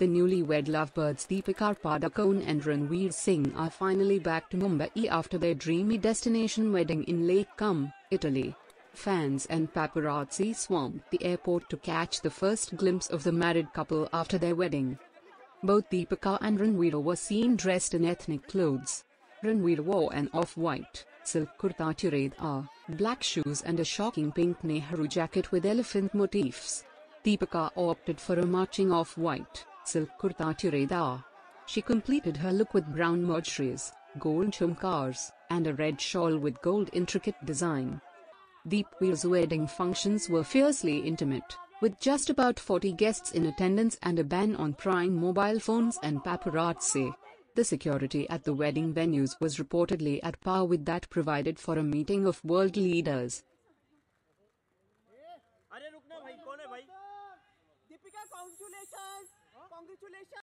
The newlywed lovebirds Deepika Padukone and Ranveer Singh are finally back to Mumbai after their dreamy destination wedding in Lake Como, Italy. Fans and paparazzi swamped the airport to catch the first glimpse of the married couple after their wedding. Both Deepika and Ranveer were seen dressed in ethnic clothes. Ranveer wore an off-white, silk kurta churidar, black shoes and a shocking pink Nehru jacket with elephant motifs. Deepika opted for a matching off-white, silk kurta churidar. She completed her look with brown mojris, gold jhumkas, and a red shawl with gold intricate design. Deepveer's wedding functions were fiercely intimate, with just about 40 guests in attendance and a ban on prying mobile phones and paparazzi. The security at the wedding venues was reportedly at par with that provided for a meeting of world leaders. अरे रुकना भाई कौन